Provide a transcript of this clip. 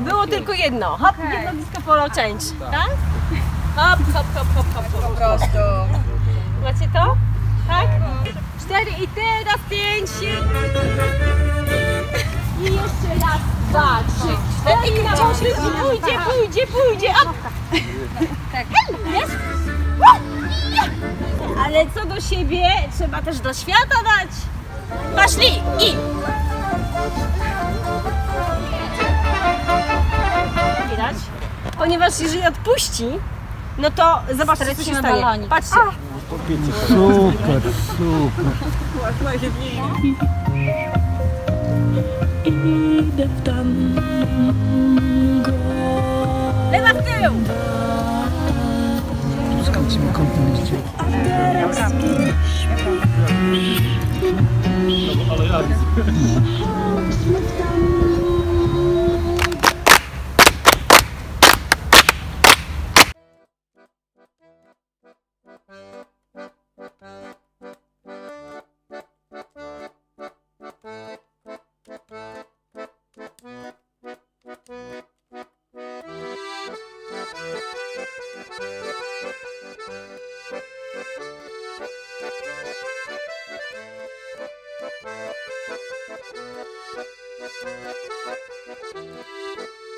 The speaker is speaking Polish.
Było tylko jedno. Hop, okay. jedno disco polo change. Tak? tak? Hop, hop, hop, hop, hop. Po prostu. Macie to? Tak? tak. Cztery i teraz pięć, siedem. Pójdzie, pójdzie, pójdzie. Up. Tak. Jest? Ale co do siebie, trzeba też do świata dać. Poszli i... Widać? Ponieważ jeżeli odpuści, no to zobaczcie co się stanie. balonik. Patrzcie. Super, super. Lewa w Tout ce to tu me comptes, tu Thank you.